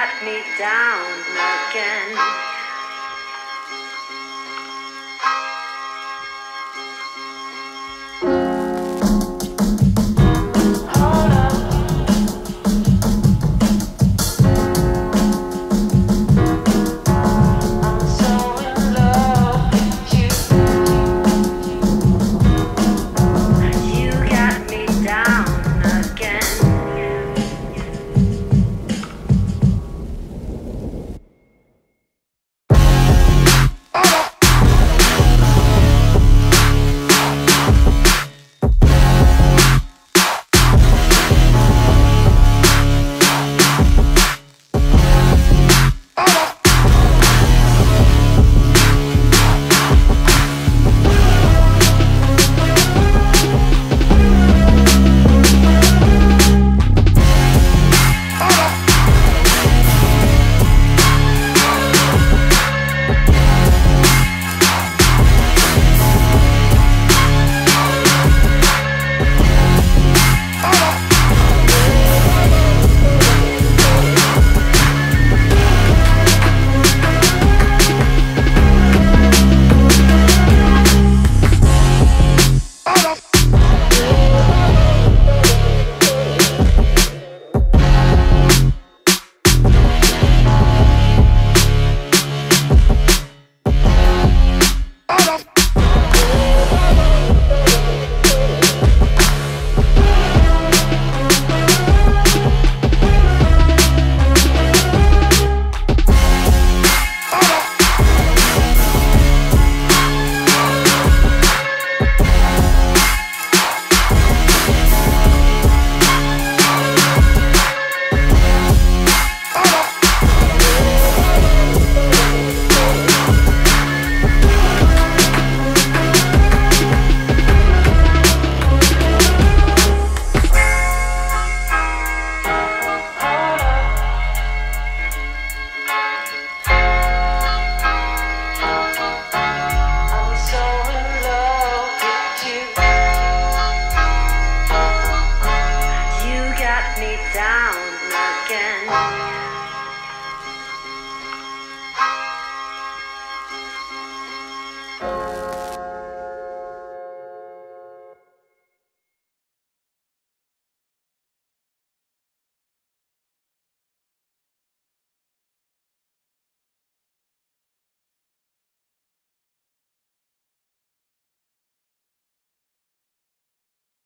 Got me down again. Oh.